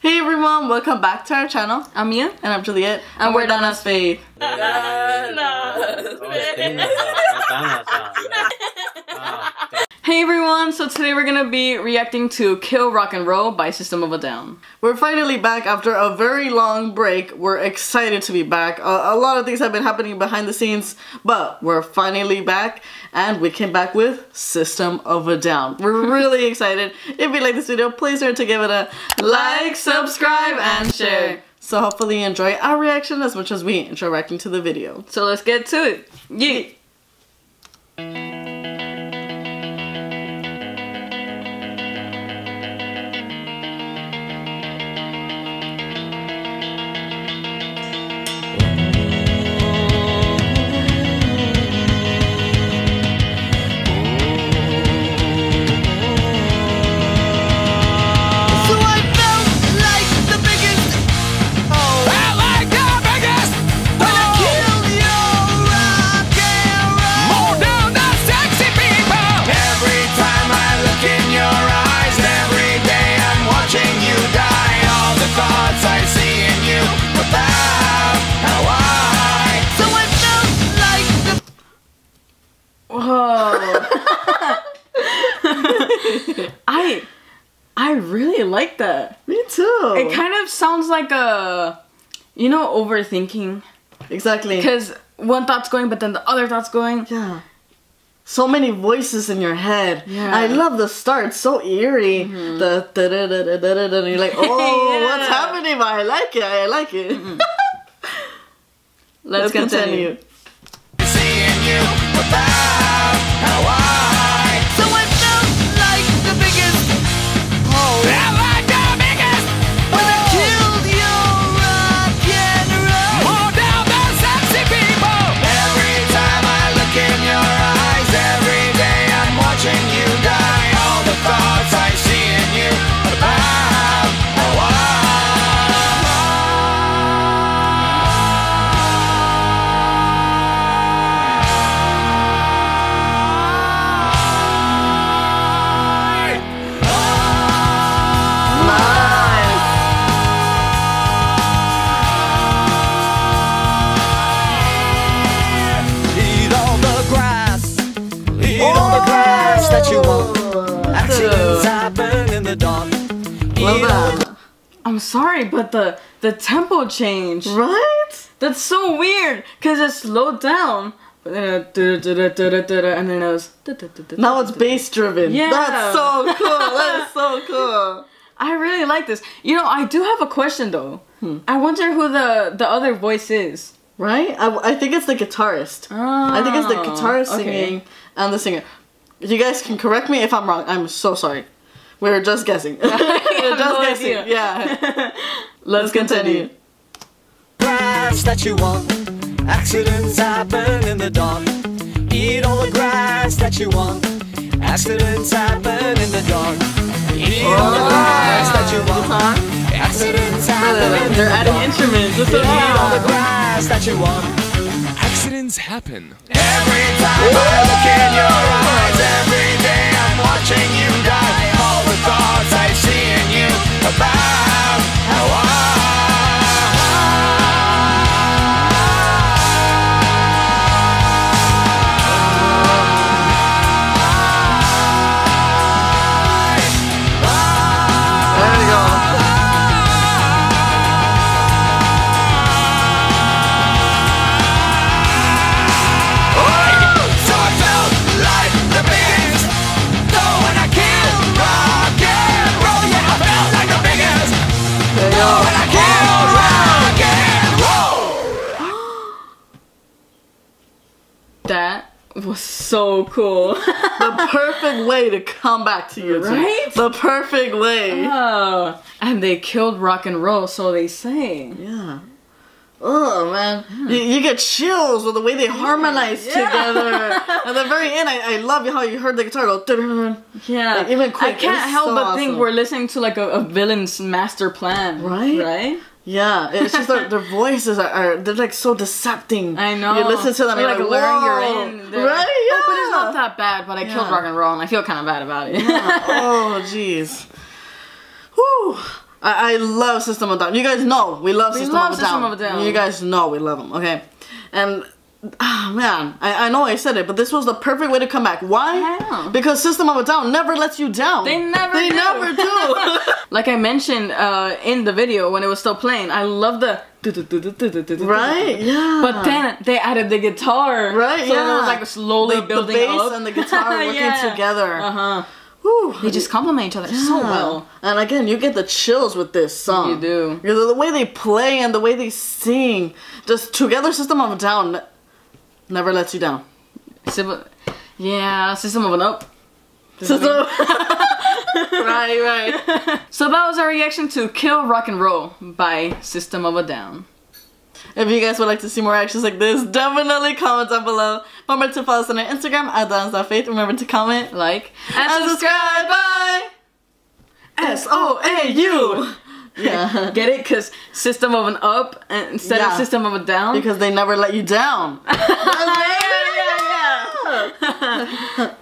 Hey everyone, welcome back to our channel. I'm Mia. And I'm Juliet. And we're Dana's Faith. Hey everyone, so today we're gonna be reacting to Kill Rock and Roll by System of a Down. We're finally back after a very long break. We're excited to be back. A, a, lot of things have been happening behind the scenes, but we're finally back and we came back with System of a Down. We're really excited. If you like this video, please remember to give it a like, subscribe, and share. So hopefully you enjoy our reaction as much as we enjoy reacting to the video. So let's get to it. Yeah. Like that. Me too. It kind of sounds like a you know overthinking. Exactly. Because one thought's going, but then the other thought's going. Yeah. So many voices in your head. Yeah. I love the start. It's so eerie. Mm-hmm. The da da da da da da. And you're like, oh, yeah. what's happening? But I like it. I like it. Mm-hmm. Let's, Let's continue. continue. I'm sorry, but the the tempo change. Right? That's so weird because it slowed down. But then and then it was. Now it's bass driven. Yeah. That's so cool. That is so cool. I really like this. You know, I do have a question though. Hmm. I wonder who the the other voice is. Right? I, I think it's the guitarist. Oh, I think it's the oh, guitarist singing okay. and the singer. You guys can correct me if I'm wrong. I'm so sorry. We were just guessing. we were just no guessing. Idea. Yeah. Let's continue. Grass that you want. Accidents happen in the dark. Eat all the grass that you want. Accidents happen in the dark. Eat oh, all the oh. grass that you want. Huh? Accidents happen in They're the adding dark. instruments. Eat all the grass that you want. Accidents happen. Every time I look in your eyes, was so cool. the perfect way to come back to you. Right? The perfect way. Oh. And they killed rock and roll, so they say. Yeah. Oh man, yeah. you, you, get chills with the way they harmonize yeah. together. At the very end, I, I love how you heard the guitar go. Yeah, like, even quick. I can't help so but awesome. think we're listening to like a, a villain's master plan. Right. Right. Yeah, it's just their, their voices are, are, they're like so decepting. I know. You listen to them, you're, like, like learn you're in. They're, right? Yeah. Oh, but it's not that bad. But I yeah. killed rock and roll, and I feel kind of bad about it. yeah. Oh, jeez. Whew. I, I love System of a Down. You guys know we love We System, love of, a System Down. of Down. You guys know we love them. Okay, and. Ah man, I, I know I said it, but this was the perfect way to come back. Why? Because System of a Down never lets you down. They never They do. never do. Like I mentioned uh, in the video when it was still playing, I love the right? Yeah. But then they added the guitar, Right, So yeah. it was like slowly the, building the bass up. and the guitar working Yeah. together. Uh huh. Whew. They just complement each other so well. And again, you get the chills with this song. You do. The way they play and the way they sing, just together, System of a Down never lets you down. System, yeah, system of an up. System. right, right. So that was our reaction to "Kill Rock and Roll" by System of a Down. If you guys would like to see more actions like this, definitely comment down below. Remember to follow us on our Instagram at Dance.faith. Remember to comment Like and, and subscribe. Bye. S O A U. Yeah. Get it? Cause System of an Up instead Yeah. of System of a Down. Because they never let you down. yeah, yeah, yeah.